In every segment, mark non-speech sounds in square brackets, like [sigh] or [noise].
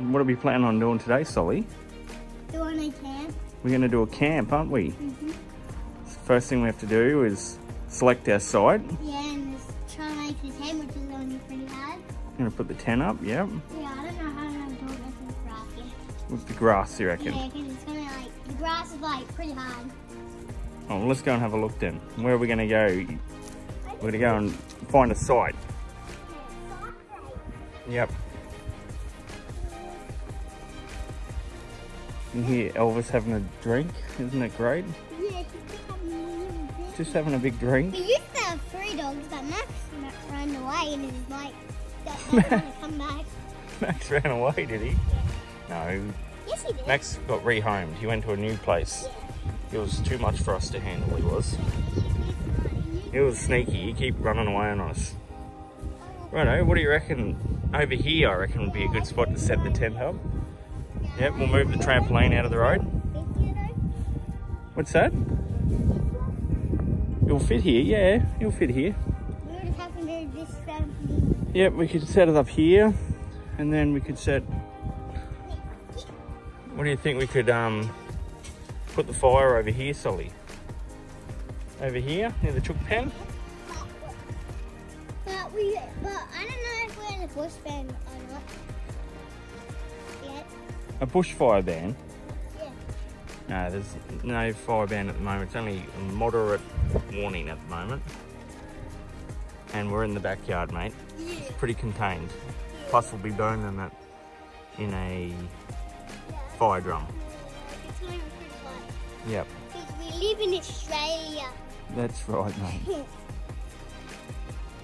What are we planning on doing today, Solly? Doing a camp. We're going to do a camp, aren't we? Mm-hmm. First thing we have to do is select our site. Yeah, and just try to make the tent, which is going to be pretty hard. Going to put the tent up, yep. Yeah, I don't know how I'm doing this the grass yet. With the grass, you reckon? Yeah, because it's going to like, the grass is like pretty hard. Oh, well, let's go and have a look then. Where are we going to go? We're going to go and find a site. Yep. You hear Elvis having a drink? Isn't it great? Yeah, just having a little. Just having a big drink. We used to have three dogs, but Max ma- ran away and is like, don't come back. Max ran away, did he? No, Yes, he did. Max got rehomed. He went to a new place. It was too much for us to handle, he was. He was sneaky. He keep running away on us. Righto, what do you reckon? Over here, I reckon would be a good spot to set the tent up. Yep, we'll move the trampoline out of the road. What's that? It'll fit here, yeah, it'll fit here. Yep, we could set it up here, and then we could set. What do you think we could um put the fire over here, Solly? Over here near the chook pen. But we, but I don't know if we're in a bush. Yet. A bushfire ban. Yeah. No, there's no fire ban at the moment. It's only a moderate warning at the moment. And we're in the backyard, mate. Yeah. It's pretty contained. Plus, we'll be burning it in a fire drum. It's going pretty fun. Yep, Because we live in Australia. that's right, mate.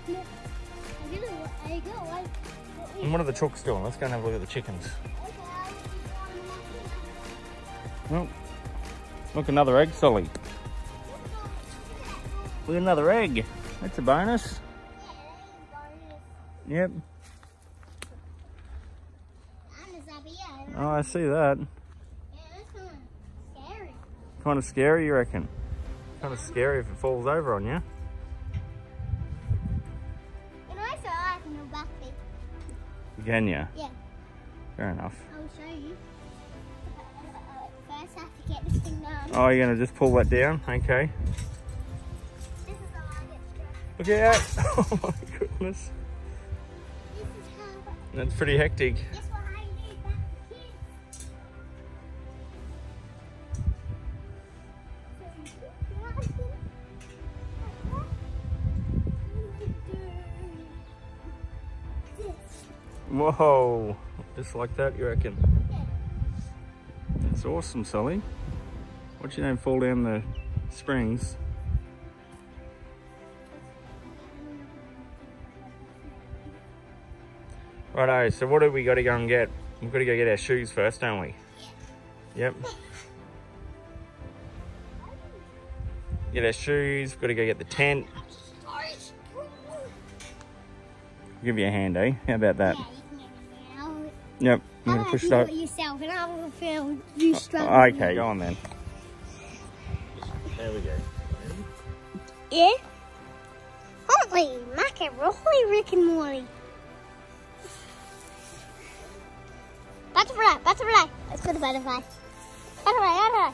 I really want I go. And what are the chooks doing? Let's go and have a look at the chickens. Oh, look, another egg, Solly. Look, another egg. That's a bonus. Yep. Oh, I see that. Kind of scary, you reckon? Kind of scary if it falls over on you. Can you? Yeah. Fair enough. Get this thing. Oh, you're gonna just pull that down? Okay. This is how I get stressed. Look out! [laughs] Oh my goodness. This is how. That's pretty hectic. This what I do back to. Whoa! Just like that, you reckon? That's awesome, Sully. Watch you don't fall down the springs. Righto, so what do we got to go and get? We've got to go get our shoes first, don't we? Yep. Get our shoes, we've got to go get the tent. Give you a hand, eh? How about that? Yep, I'm going to push it up. up. yourself and I will feel you uh, struggle. Okay, go on then. There we go. Yeah? Holy macaroni, Rick and Morty. Butterfly, butterfly. Let's go to butterfly. Butterfly, butterfly.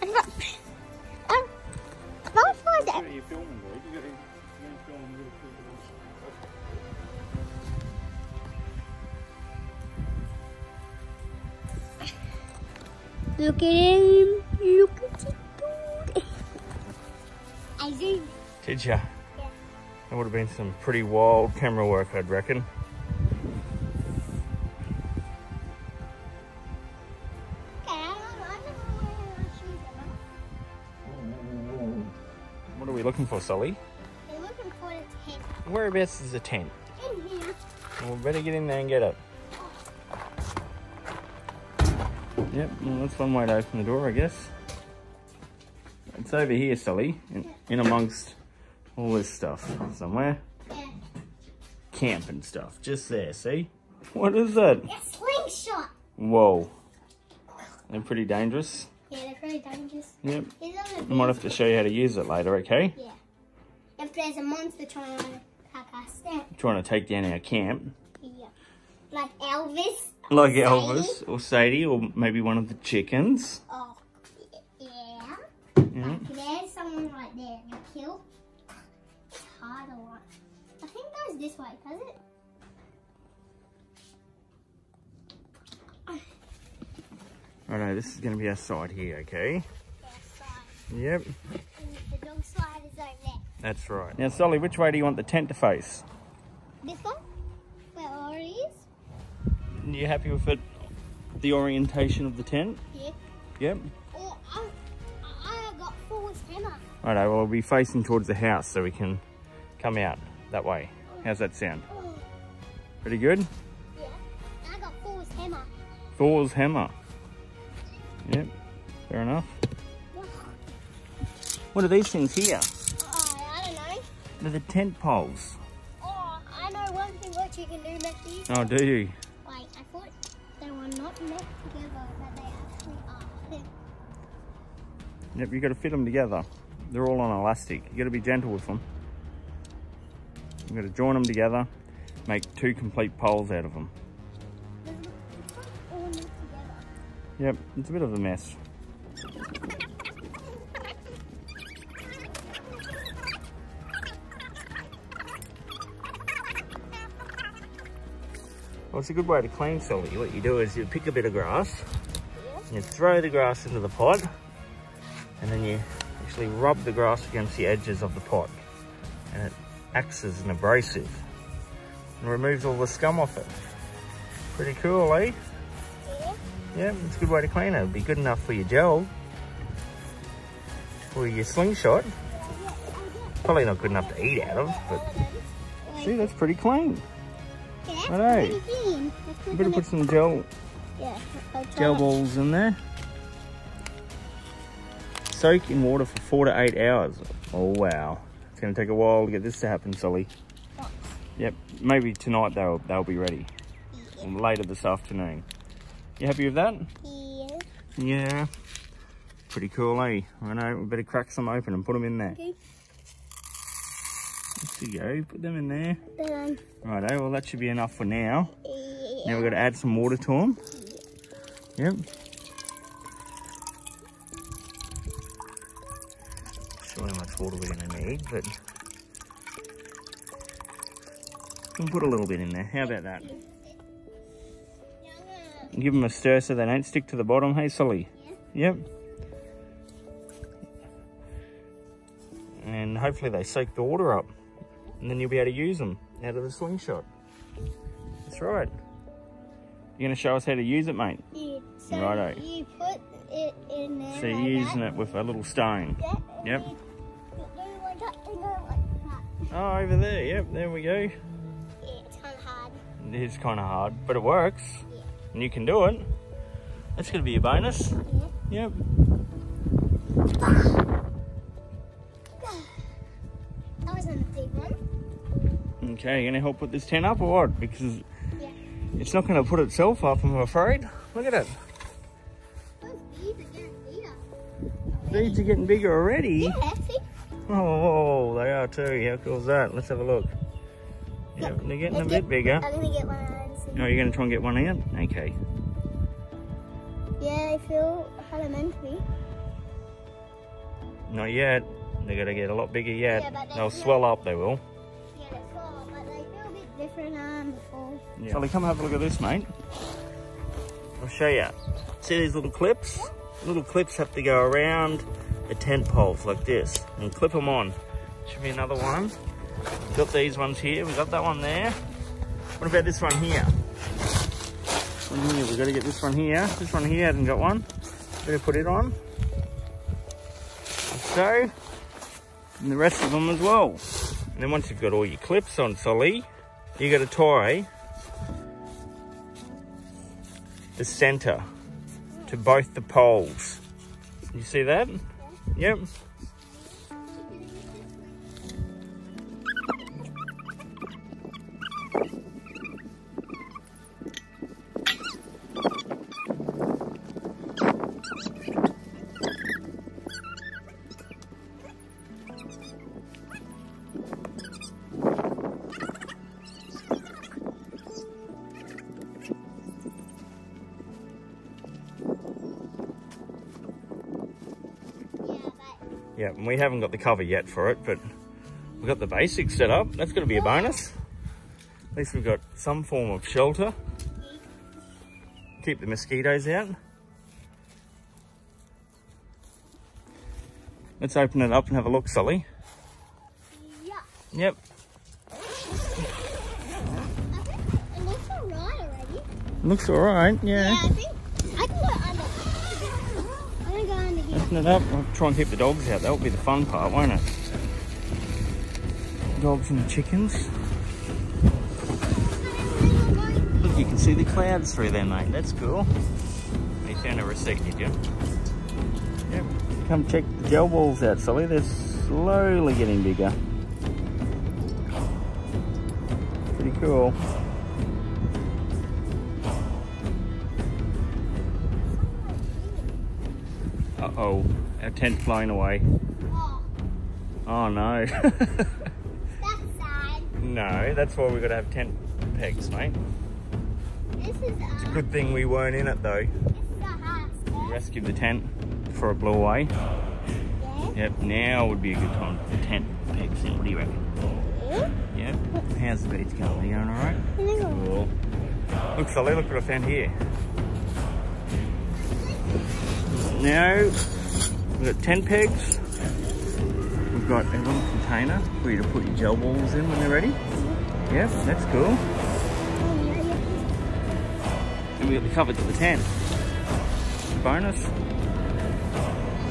Butterfly. Oh, don't fall down. you filming, dude? Look at him. Look at it. dude. I zoomed. Did ya? Yeah. That would have been some pretty wild camera work, I'd reckon. Okay, I don't know. I don't know where my shoes are. What are we looking for, Sully? They're looking for the tent. Whereabouts is the tent? In here. Well, we better get in there and get it. Yep, well, that's one way to open the door, I guess. It's over here, Sully, in, in amongst all this stuff somewhere. Yeah. Camp and stuff, just there, see? What is that? It's slingshot. Whoa. They're pretty dangerous. Yeah, they're pretty dangerous. Yep. I might have to show you how to use it later, okay? Yeah. If there's a monster trying to attack us, then Trying to take down our camp. yeah. Like Elvis. Like Sadie. Elvis or Sadie or maybe one of the chickens. Oh, yeah. Yeah. Like there's someone right there you kill. It's hard a lot. I think it goes this way, does it? Righto, this is going to be our side here, okay? Side. Yep, And the dog slide is over there. that's right. Now, Solly, which way do you want the tent to face? This one? You happy with it? The orientation of the tent? Yeah. Yep. Oh, I, I got Forward's hammer. Righto, well, we'll be facing towards the house so we can come out that way. How's that sound? Oh, Pretty good? yeah. I got Forward's hammer. Thor's hammer. Yep, fair enough. What are these things here? Oh, I don't know. They're the tent poles. Oh, I know one thing what you can do, Matthew. Oh, do you? Wait, I thought they were not knit together, but they actually are. Yep, you've got to fit them together. They're all on elastic. You've got to be gentle with them. You got to join them together, make two complete poles out of them. It's not all knit together. Yep, it's a bit of a mess. [laughs] Well, it's a good way to clean Sully. What you do is you pick a bit of grass, you throw the grass into the pot, and then you actually rub the grass against the edges of the pot. And it acts as an abrasive and removes all the scum off it. Pretty cool, eh? Yeah. Yeah, it's a good way to clean it. It'd be good enough for your gel. For your slingshot. Probably not good enough to eat out of, but see, that's pretty clean. Yeah, pretty clean. You better put some gel, Yeah, gel balls in there. Soak in water for four to eight hours. Oh, wow. It's going to take a while to get this to happen, Sully. What? Yep, maybe tonight they'll, they'll be ready. Or later this afternoon. You happy with that? Yeah. Yeah. Pretty cool, eh? I know, we better crack some open and put them in there. Okay. There you go, put them in there. Then, Righto, well that should be enough for now. yeah. Now we've got to add some water to them. Yep. Sure how much water we're going to need, but we'll put a little bit in there. How about that? Give them a stir so they don't stick to the bottom. Hey, Sully. Yep. And hopefully they soak the water up. And then you'll be able to use them out of the slingshot. That's right. You're going to show us how to use it, mate. Yeah. So Righto. you put it in there. So you're like using that. it with a little stone. Yeah. Yep. like that and go like. Oh, over there. Yep, there we go. Yeah, it's kind of hard. It is kind of hard, but it works. Yeah. And you can do it. That's going to be a bonus. Yeah. Yep. Okay, you're going to help put this tent up or what? Because Yeah. it's not going to put itself up, I'm afraid. Look at it. Those bees are getting bigger. These are getting bigger already. Yeah, see? Oh, they are too. How cool is that? Let's have a look. Yeah, they're getting a bit bigger. I'm gonna get one those. Oh, you're going to try and get one out? Okay. Yeah, I feel how they're meant to be. Not yet. They're going to get a lot bigger yet. Yeah, They'll swell up, they will. Yeah. Come have a look at this, mate. I'll show you. See these little clips? Little clips have to go around the tent poles like this and clip them on. Should be another one. We've got these ones here. We've got that one there. What about this one here? One here. We've got to get this one here. This one here hasn't got one. Better put it on. Like so. And the rest of them as well. And then once you've got all your clips on, Solly, you got to tie the center to both the poles. You see that? Yep. Yeah, and we haven't got the cover yet for it, but we've got the basics set up. That's going to be a bonus. At least we've got some form of shelter. Keep the mosquitoes out. Let's open it up and have a look, Sully. Yeah. Yep, It looks alright already. looks all right, Yeah, yeah. It up. I'll try and keep the dogs out. That'll be the fun part, won't it? Dogs and chickens. Look, you can see the clouds through there, mate. That's cool. You found a receipt, did you? Yep. Come check the gel balls out, Sully. They're slowly getting bigger. Pretty cool. Uh-oh. Our tent's flying away. Oh, Oh, no. that's [laughs] sad. no, that's why we've got to have tent pegs, mate. This is uh, Good thing we weren't in it, though. this is a house. We rescued the tent before it blew away. Yeah. Yep, now would be a good time for tent pegs in. What do you reckon? Yeah. Yep. How's the beats going? Are you going alright? Cool. Look, Sully, look what I found here. Now, we've got tent pegs. We've got a little container for you to put your gel balls in when they're ready. Yep, that's cool. And we got the cover to the tent. Bonus.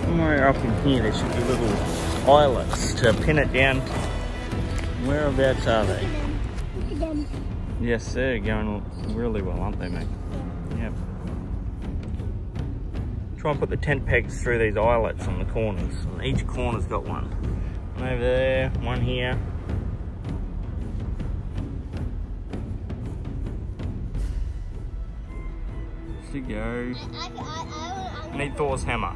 Somewhere up in here there should be little eyelets to pin it down. Whereabouts are they? Yes, they're going really well, aren't they, mate? Yep. Try and put the tent pegs through these eyelets on the corners. And each corner's got one. One over there, one here. Should go. I, I, I, Need Thor's hammer.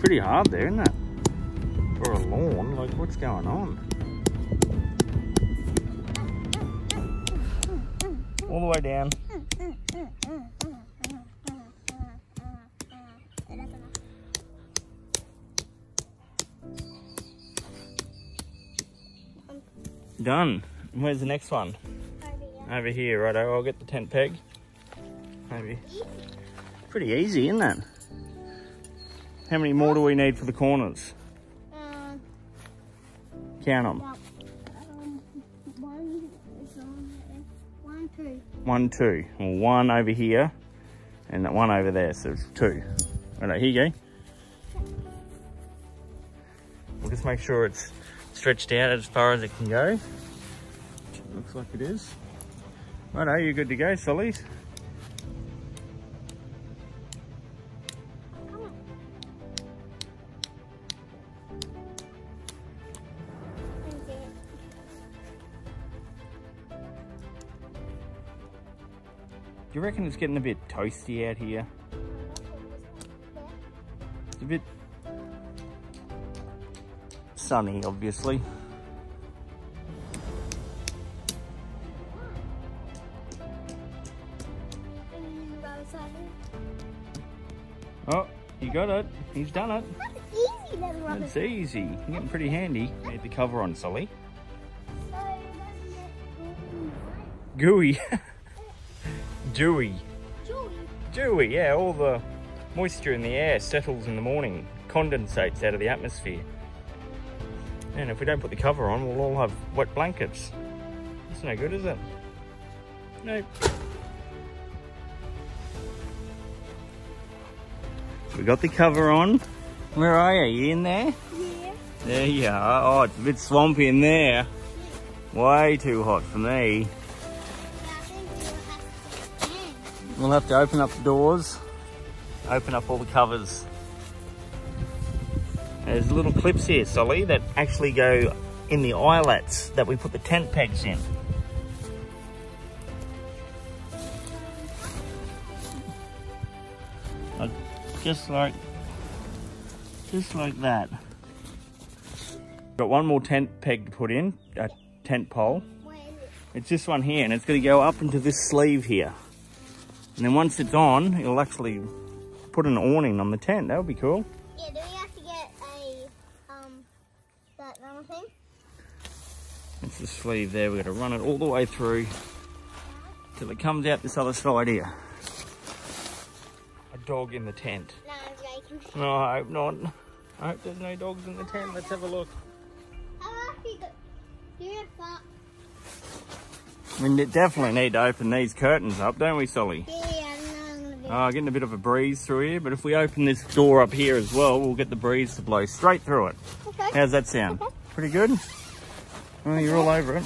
Pretty hard there, isn't it? For a lawn, like what's going on? All the way down. Done. Where's the next one? Over here, righto. I'll get the tent peg. Maybe. Pretty easy, isn't it? How many more do we need for the corners? Um, Count them. One, two. One over here and that one over there, so two. Right, here you go. We'll just make sure it's stretched out as far as it can go. Looks like it is. Righto, you're good to go, Sullies. It's getting a bit toasty out here? It's a bit sunny, obviously. And go outside. Oh, you got it. He's done it. That's easy Robin. It's easy. You're getting pretty handy. Need the cover on, Sully. So, doesn't Gooey. [laughs] Dewy. Julie, Dewy, yeah, all the moisture in the air settles in the morning, condensates out of the atmosphere. And if we don't put the cover on, we'll all have wet blankets. It's no good, is it? Nope. We got the cover on. Where are you? You in there? yeah. There you are. Oh, it's a bit swampy in there. Way too hot for me. We'll have to open up the doors, open up all the covers. There's little clips here, Solly, that actually go in the eyelets that we put the tent pegs in. Like, Just like, just like that. Got one more tent peg to put in, a tent pole. Where is it? It's this one here, and it's going to go up into this sleeve here. And then once it's on, it'll actually put an awning on the tent. That would be cool. Yeah, do we have to get a, um, that little thing? It's the sleeve there. We've got to run it all the way through till it comes out this other side here. A dog in the tent. No, I'm joking. No, I hope not. I hope there's no dogs in the tent. Let's have a look. How about we go? Do you have thought? We definitely need to open these curtains up, don't we, Solly? Yeah, yeah, I know I'm gonna be. Oh, getting a bit of a breeze through here, but if we open this door up here as well, we'll get the breeze to blow straight through it. okay. How's that sound? Okay. Pretty good? Oh, you're all over it.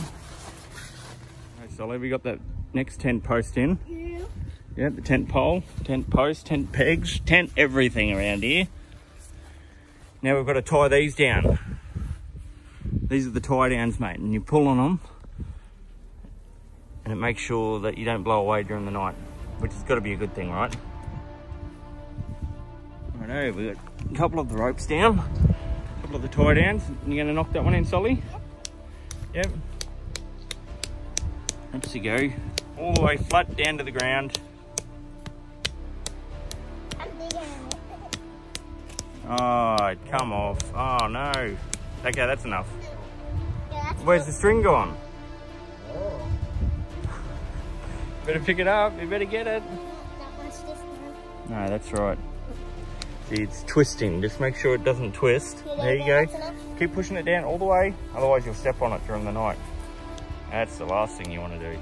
Okay, Solly, we got that next tent post in. Yeah. Yeah, the tent pole, tent post, tent pegs, tent everything around here. Now we've got to tie these down. These are the tie downs, mate, and you pull on them and it makes sure that you don't blow away during the night, which has got to be a good thing, right? Righto, we've got a couple of the ropes down, a couple of the tie downs. You're going to knock that one in, Solly? Yep. Let's go. All the way flat down to the ground. I'm bigger than it. Oh, it come off. Oh no. Okay, that's enough. Where's the string gone? Better pick it up. You better get it. Not much this now. No, that's right. See, it's twisting. Just make sure it doesn't twist. Yeah, There you go. Keep pushing it down all the way. Otherwise, you'll step on it during the night. That's the last thing you want to do.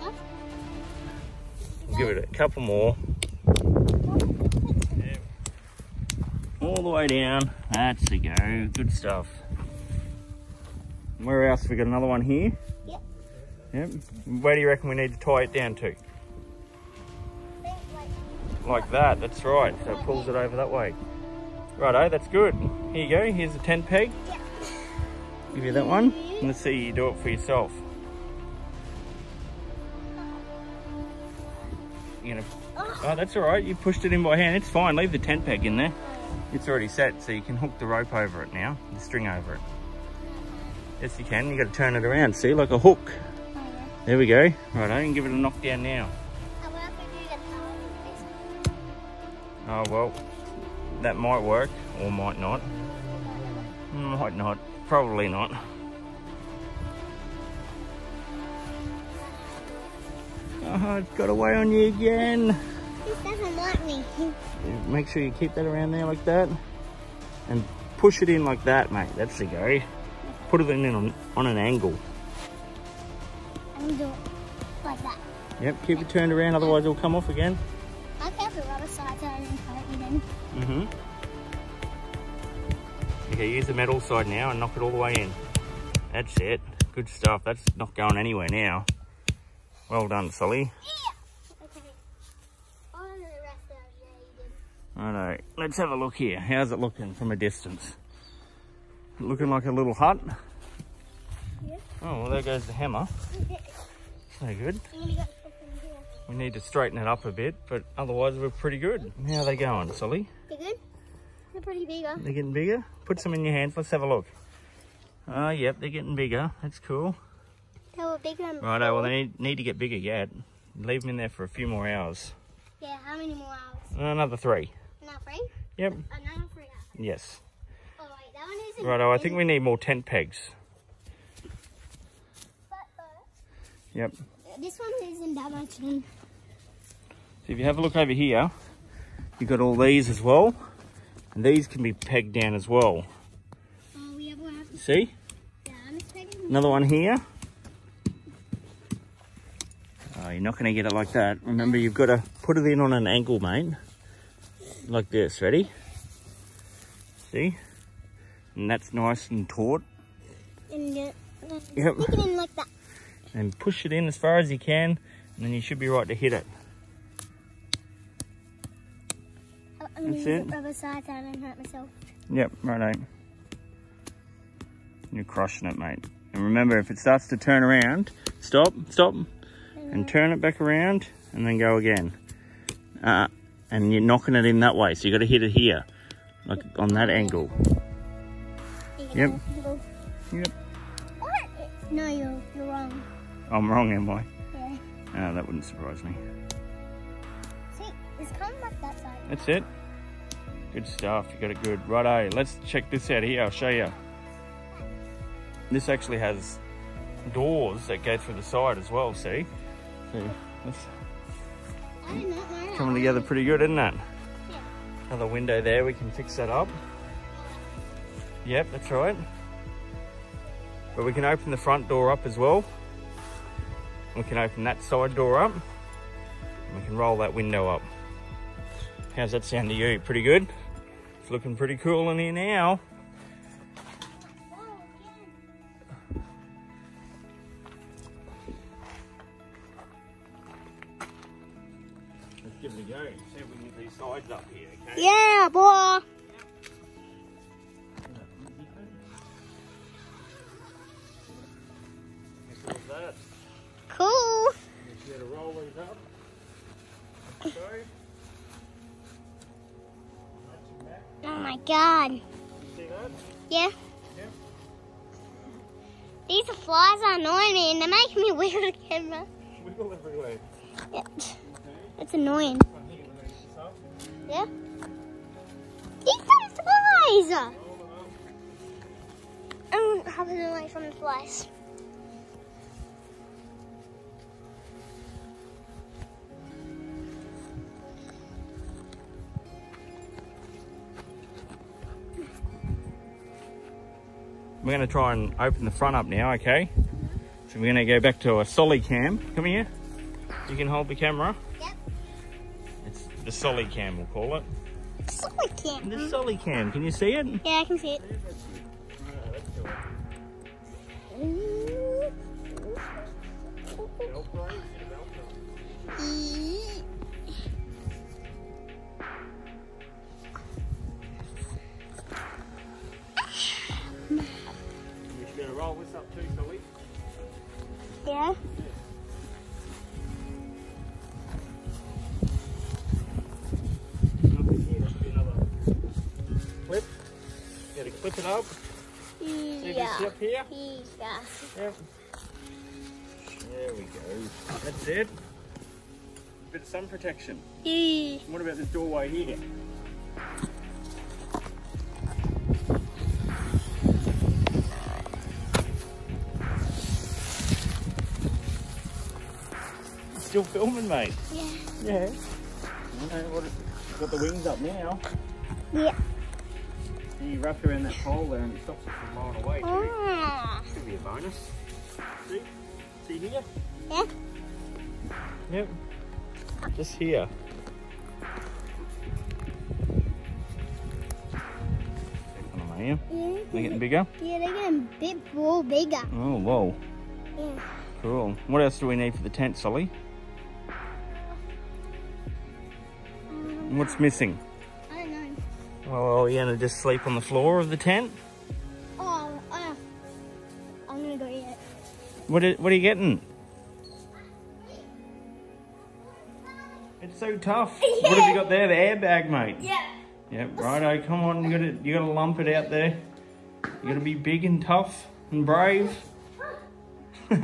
Huh? We'll give it a couple more. Yeah. All the way down. That's the go. Good stuff. Where else? We got another one here. Yep. Where do you reckon we need to tie it down to? Like that. That's right. So it pulls it over that way. Righto. That's good. Here you go. Here's a tent peg. Give you that one. Let's see you do it for yourself. You're gonna. Oh, that's all right. You pushed it in by hand. It's fine. Leave the tent peg in there. It's already set, so you can hook the rope over it now. The string over it. Yes, you can. You got to turn it around. See, like a hook. Yeah. There we go. Right, I can give it a knock down now. How about we do the power Oh well, that might work or might not. Might not. Probably not. Oh, it's got away on you again. This doesn't like me. Make sure you keep that around there like that. And push it in like that, mate. That's the go. Put it in on, on an angle. I'm do it like that. Yep, keep it turned around, otherwise it'll come off again. I have the rubber side so I didn't hurt you then. Mm-hmm. Okay, use the metal side now and knock it all the way in. That's it. Good stuff. That's not going anywhere now. Well done, Solly. Yeah. Okay. I'll do the rest out. Yeah, you did. Righto, let's have a look here. How's it looking from a distance? Looking like a little hut. Yeah. Oh, well, there goes the hammer. No good. I'm gonna go up in here. We need to straighten it up a bit, but otherwise we're pretty good. How are they going, Solly? You good? They're pretty big, huh? They're getting bigger? Put some in your hands. Let's have a look. Oh, yep, they're getting bigger. That's cool. They were bigger than Righto, well, they need, need to get bigger yet. Leave them in there for a few more hours. Yeah, how many more hours? Another three. Another three? Yep, Another three hours. yes. Oh, wait, that one isn't. Righto, I think we need more tent pegs. But, uh, Yep. this one isn't that much in. So if you have a look over here, you've got all these as well. And these can be pegged down as well. Oh, we have one. See? Yeah. Another one here. Oh, you're not going to get it like that. Remember, you've got to put it in on an angle, mate. Like this. Ready? See? And that's nice and taut. And uh, Yep. stick it in like that. And push it in as far as you can. And then you should be right to hit it. Oh, I'm use it. rubber side I don't hurt myself. Yep, righto. You're crushing it, mate. And remember, if it starts to turn around, stop, stop, and turn it back around, and then go again. Uh, and you're knocking it in that way, so you got to hit it here, like on that angle. Yep. Yep. What? No, you're. I'm wrong, am I? Yeah. Oh, that wouldn't surprise me. See, it's coming up that side. That's it. Good stuff. You got it good. Righto. Let's check this out here. I'll show you. This actually has doors that go through the side as well. See? See? That's I did not know that. coming together pretty good, isn't it? Yeah. Another window there. We can fix that up. Yep, that's right. But we can open the front door up as well. We can open that side door up. We can roll that window up. How's that sound to you? Pretty good? It's looking pretty cool in here now. Oh my god. You see that? Yeah. Yep. These flies are annoying me and they make me [laughs] wiggle the camera. Wiggle everywhere. Yeah. Okay. It's annoying. I think we'll move this up. Yeah. These are flies. It up. I'm hopping away from the flies. We're going to try and open the front up now, okay? So we're going to go back to a solly cam. Come here. You can hold the camera. Yep. It's the solly cam, we'll call it. So I can't. The solly cam, can you see it? Yeah, I can see it. Up. You see Yeah. up here? Yeah. Yep. There we go. That's it. Bit of sun protection. Yeah. What about this doorway here? Still filming, mate. Yeah. Yeah. Okay, what got the wings up now. Yeah. And you wrap around that pole there and it stops it from blowing away. too. Ah. Could be a bonus. See? See here? Yeah. Yep. Just here. Of. Yeah. They're getting bigger? Yeah, they're getting a bit more bigger. Oh, whoa. Yeah. Cool. What else do we need for the tent, Solly? Um, What's missing? Oh, you're gonna just sleep on the floor of the tent? Oh, uh, I'm gonna go eat it. What are, what are you getting? It's so tough. [laughs] What have you got there? The airbag, mate. Yeah. Yep, righto. Come on, you gotta you gotta lump it out there. You gotta be big and tough and brave. [laughs]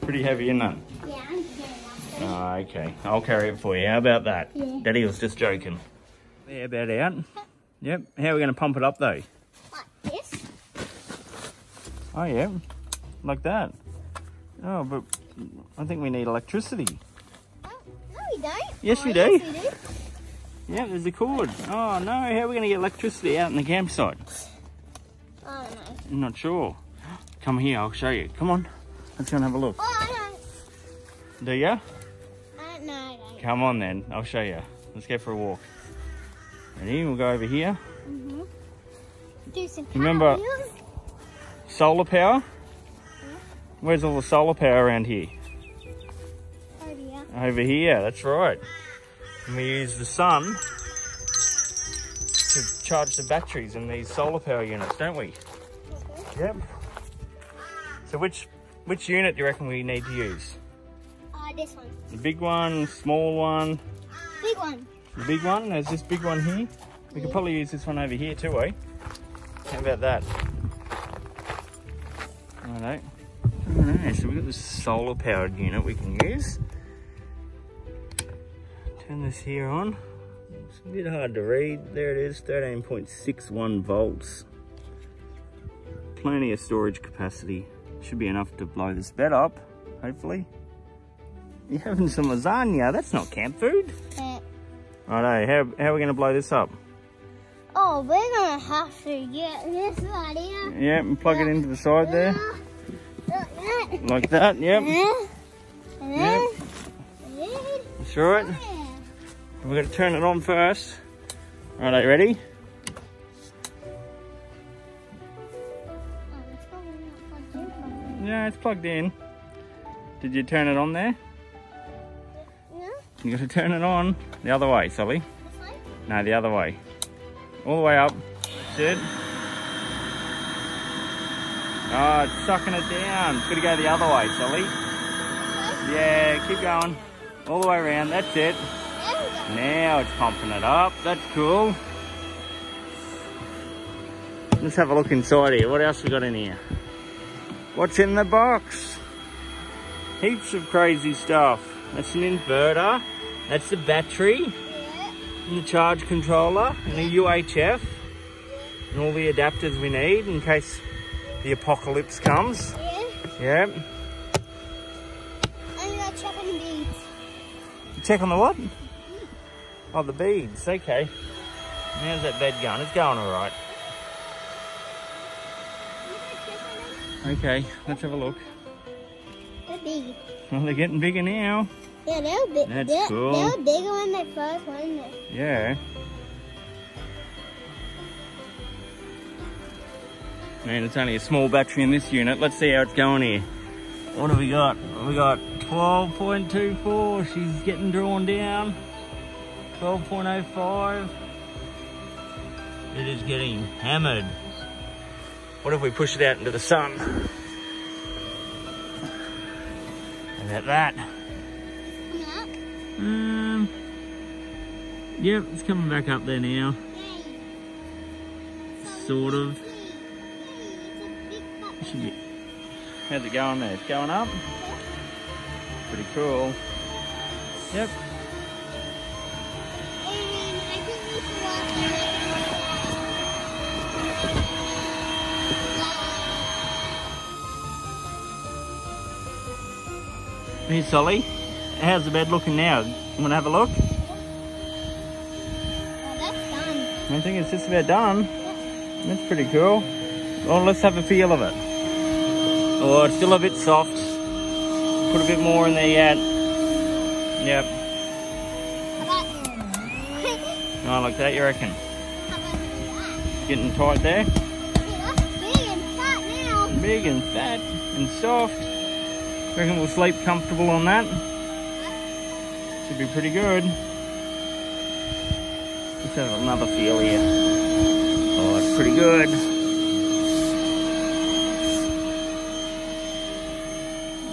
Pretty heavy, isn't it? Yeah, I'm getting that. Oh, okay. I'll carry it for you. How about that? Yeah. Daddy was just joking. Yeah, about out. Yep. How are we gonna pump it up though? Like this? Oh yeah. Like that. Oh, but I think we need electricity. Oh, no, we don't. Yes, oh, we do. Yes, we do. Yeah, there's a cord. Oh no, how are we gonna get electricity out in the campsite? I don't know. I'm not sure. Come here, I'll show you. Come on. Let's go and have a look. Oh, I don't. Do ya? Come on then, I'll show you. Let's go for a walk. Ready? We'll go over here. Mm-hmm. Do some Remember- cartwheels. Solar power. Where's all the solar power around here? Over here. Over here, that's right. And we use the sun to charge the batteries in these solar power units, don't we? Yep. So which which unit do you reckon we need to use? Uh, this one. The big one, small one, Big one. the big one? There's this big one here. We could probably use this one over here too, eh? How about that? Righto. Alright, so we've got this solar powered unit we can use. Turn this here on. It's a bit hard to read. There it is, 13.61 volts. Plenty of storage capacity. Should be enough to blow this bed up, hopefully. You're having some lasagna. That's not camp food. Uh, Righto, how, how are we going to blow this up? oh, we're gonna have to get this right here. Yeah, and plug it into the side there. Like that. Like that, yep. And then, and then, That's right. yeah. We're going to turn it on first. Righto, ready? Oh, it's probably not plugged in properly. Yeah, it's plugged in. Did you turn it on there? You got to turn it on the other way, way. No, the other way. All the way up. That's it. Oh, it's sucking it down. It's got to go the other way, Sully. Yeah, keep going. All the way around. That's it. Now it's pumping it up. That's cool. Let's have a look inside here. What else we got in here? What's in the box? Heaps of crazy stuff. That's an inverter. That's the battery Yeah, and the charge controller and a UHF and all the adapters we need in case the apocalypse comes. yeah. Yep. And we got chopping beads. Check on the what? Oh, the beads. Okay. How's that bed going? It's going all right. Okay, let's have a look. They're big. Well, they're getting bigger now. Yeah, they were big. That's they're, cool. They were bigger when they first there. Yeah. Man, it's only a small battery in this unit. Let's see how it's going here. What have we got? We got 12.24. She's getting drawn down. 12.05. It is getting hammered. What if we push it out into the sun? And at that? Yeah. Um, yep, it's coming back up there now. Sort of. Yay. It's a big fat Should be- How's it going there? It's going up? Pretty cool. Yep. And I think we should walk Hey, Solly. How's the bed looking now? You want to have a look? Oh, that's done. I think it's just about done. That's pretty cool. Well, let's have a feel of it. Oh, it's still a bit soft. Put a bit more in there yet. Yep. How about Oh, like that, you reckon? How about that? Getting tight there? Big and fat now. Big and fat and soft. Reckon we'll sleep comfortable on that. Should be pretty good. Let's have another feel here. Oh, it's pretty good.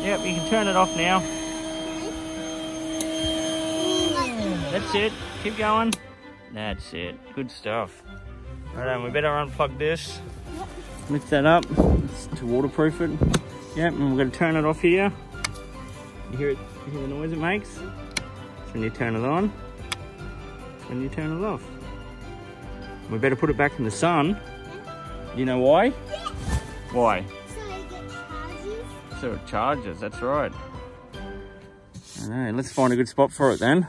Yep, you can turn it off now. That's it. Keep going. That's it. Good stuff. Right on, we better unplug this. Mix that up to waterproof it. Yep, and we're going to turn it off here. You hear it? You hear the noise it makes? When you turn it on. When you turn it off. We better put it back in the sun. You know why? Why? So get charges. So it charges, that's right. Alright, let's find a good spot for it then.